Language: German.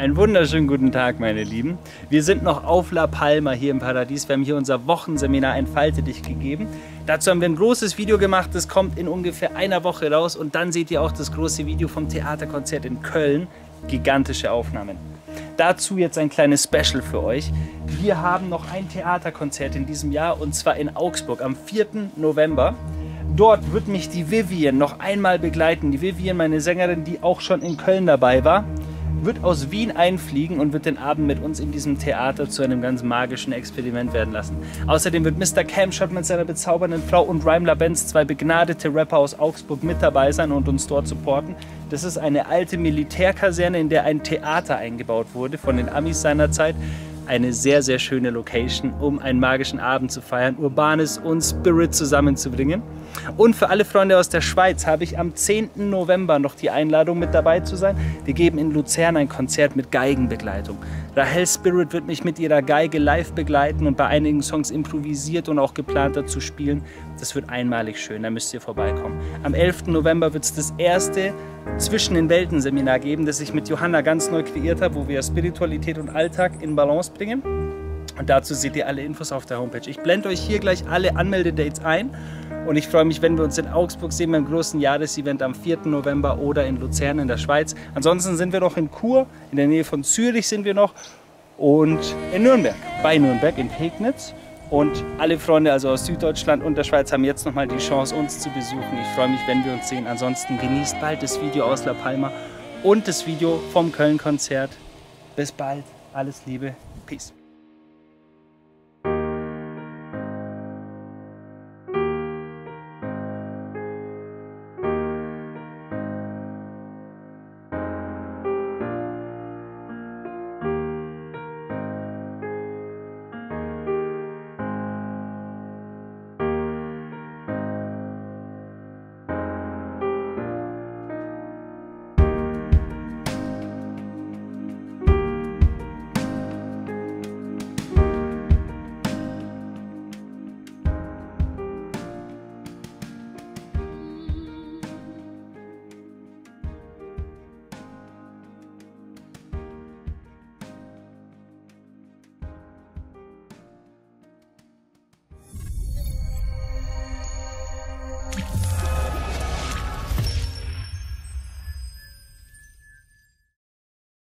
Einen wunderschönen guten Tag, meine Lieben. Wir sind noch auf La Palma hier im Paradies. Wir haben hier unser Wochenseminar Entfalte dich gegeben. Dazu haben wir ein großes Video gemacht. Das kommt in ungefähr einer Woche raus. Und dann seht ihr auch das große Video vom Theaterkonzert in Köln. Gigantische Aufnahmen. Dazu jetzt ein kleines Special für euch. Wir haben noch ein Theaterkonzert in diesem Jahr und zwar in Augsburg am 4. November. Dort wird mich die Vivian noch einmal begleiten. Die Vivian, meine Sängerin, die auch schon in Köln dabei war wird aus Wien einfliegen und wird den Abend mit uns in diesem Theater zu einem ganz magischen Experiment werden lassen. Außerdem wird Mr. Camshot mit seiner bezaubernden Frau und Rhymler Benz, zwei begnadete Rapper aus Augsburg, mit dabei sein und uns dort supporten. Das ist eine alte Militärkaserne, in der ein Theater eingebaut wurde von den Amis seinerzeit eine sehr, sehr schöne Location, um einen magischen Abend zu feiern, Urbanes und Spirit zusammenzubringen. Und für alle Freunde aus der Schweiz habe ich am 10. November noch die Einladung mit dabei zu sein. Wir geben in Luzern ein Konzert mit Geigenbegleitung. Rahel Spirit wird mich mit ihrer Geige live begleiten und bei einigen Songs improvisiert und auch geplant dazu spielen. Das wird einmalig schön, da müsst ihr vorbeikommen. Am 11. November wird es das erste Zwischen den Welten Seminar geben, das ich mit Johanna ganz neu kreiert habe, wo wir Spiritualität und Alltag in Balance bringen. Und dazu seht ihr alle Infos auf der Homepage. Ich blende euch hier gleich alle Anmeldedates ein und ich freue mich, wenn wir uns in Augsburg sehen beim großen Jahresevent am 4. November oder in Luzern in der Schweiz. Ansonsten sind wir noch in Chur, in der Nähe von Zürich sind wir noch und in Nürnberg, bei Nürnberg in Pegnitz. Und alle Freunde also aus Süddeutschland und der Schweiz haben jetzt nochmal die Chance, uns zu besuchen. Ich freue mich, wenn wir uns sehen. Ansonsten genießt bald das Video aus La Palma und das Video vom Köln-Konzert. Bis bald. Alles Liebe. Peace.